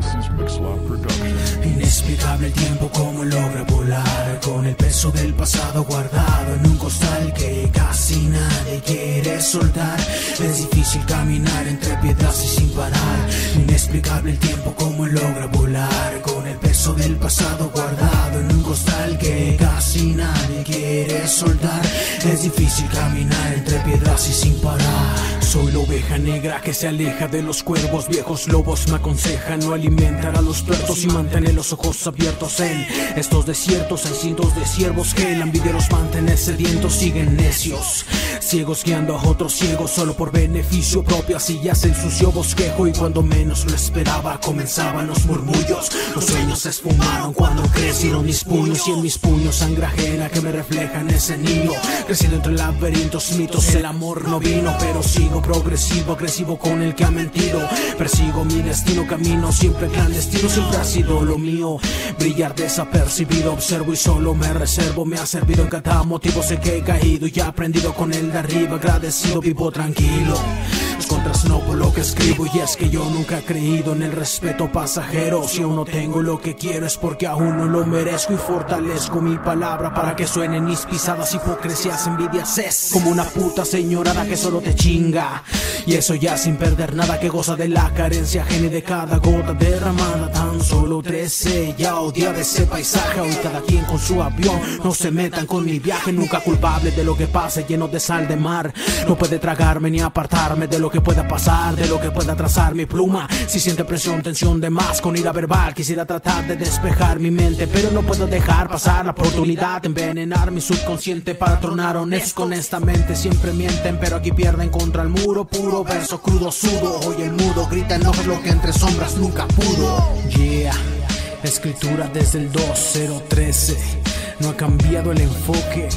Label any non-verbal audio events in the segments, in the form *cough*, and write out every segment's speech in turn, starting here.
Law Production. Inexplicable el tiempo como logra volar Con el peso del pasado guardado en un costal que casi nadie quiere soltar. Es difícil caminar entre piedras y sin parar. Inexplicable el tiempo como logra volar Con el peso del pasado guardado en un costal que casi nadie quiere soltar. Es difícil caminar entre piedras y sin parar Soy la oveja negra que se aleja de los cuervos Viejos. Lobos me aconsejan no alimentar a los tuertos Y mantener los ojos abiertos en estos desiertos. Hay cientos de siervos que la envidia los mantiene sedientos Siguen necios, ciegos guiando a otros ciegos Solo por beneficio propio. Así ya se ensució bosquejo Y cuando menos lo esperaba comenzaban los murmullos. Los sueños se esfumaron cuando crecieron mis puños Y en mis puños sangre ajena que me refleja en ese niño Creciendo entre laberintos, mitos, el amor no vino Pero sigo progresivo, agresivo con el que ha mentido. Persigo mi destino, camino siempre clandestino Siempre ha sido lo mío. Brillar desapercibido, observo y solo me reservo. Me ha servido en cada motivo, sé que he caído y he aprendido con el de arriba. Agradecido, vivo tranquilo Los contras no por lo que escribo. Y es que yo nunca he creído en el respeto pasajero. Si aún no tengo lo que quiero es porque aún no lo merezco Y fortalezco mi palabra para que suenen mis pisadas. Hipocresías, envidias es como una puta señorada que solo te chinga. Y eso ya sin perder nada que goza de la carencia y de cada gota derramada. Tan solo trece, ya odia de ese paisaje. Hoy cada quien con su avión, no se metan con mi viaje. Nunca culpable de lo que pase lleno de sal de mar. No puede tragarme ni apartarme de lo que pueda pasar De lo que pueda trazar mi pluma. Si siente presión, tensión de más con ira verbal Quisiera tratar de despejar mi mente Pero no puedo dejar pasar la oportunidad de Envenenar mi subconsciente para tronar honesto Honestamente siempre mienten pero aquí pierden contra el muro Puro verso crudo, sudo Hoy el mudo grita en ojos lo que entre sombras nunca pudo. Yeah Escritura desde el 2013 No ha cambiado el enfoque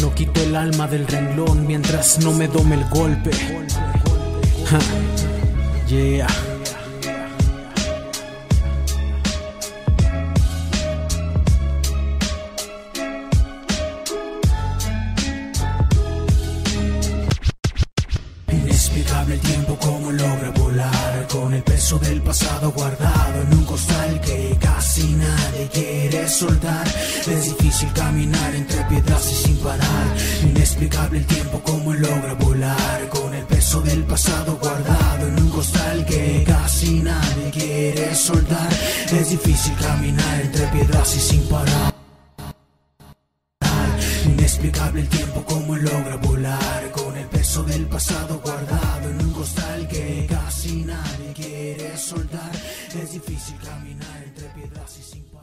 No quito el alma del renglón mientras no me dome el golpe *laughs* Yeah. Inexplicable el tiempo como logra volar Con el peso del pasado guardado en un costal que casi nadie quiere soltar. Es difícil caminar entre piedras y sin parar. Inexplicable el tiempo como logra volar peso del pasado guardado en un costal que casi nadie quiere soltar. Es difícil caminar entre piedras y sin parar. Inexplicable el tiempo como logra volar Con el peso del pasado guardado en un costal que casi nadie quiere soltar. Es difícil caminar entre piedras y sin parar